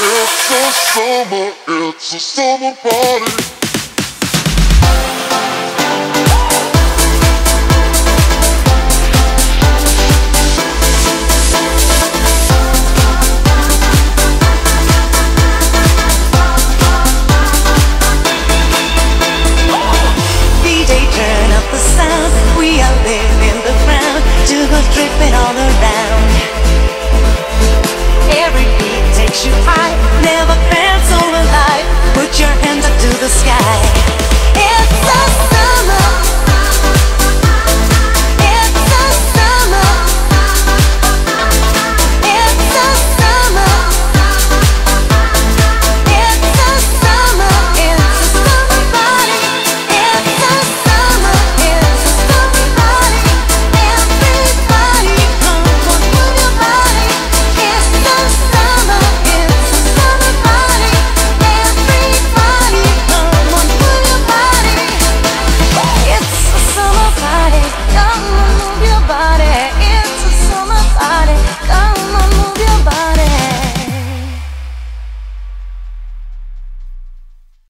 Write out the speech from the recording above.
It's a summer, it's a summer party.